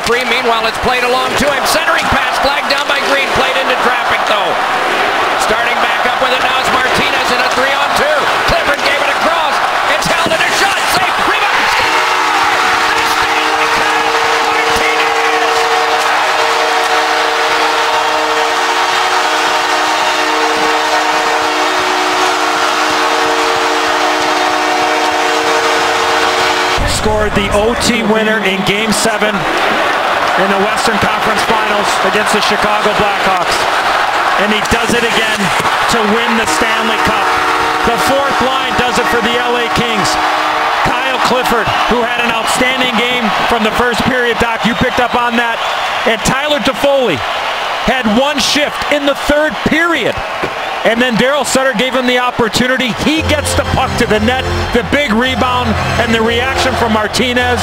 free. Meanwhile, it's played along to him. Centering pass flagged down by Greene. Played into traffic, though. Starting back up with it now is Martinez in a three on two. Clifford gave it across. It's held in a shot. Safe. Rebound. Scored the OT winner in Game 7 in the Western Conference Finals against the Chicago Blackhawks. And he does it again to win the Stanley Cup. The fourth line does it for the LA Kings. Kyle Clifford, who had an outstanding game from the first period, Doc, you picked up on that. And Tyler Toffoli had one shift in the third period. And then Daryl Sutter gave him the opportunity. He gets the puck to the net, the big rebound, and the reaction from Martinez.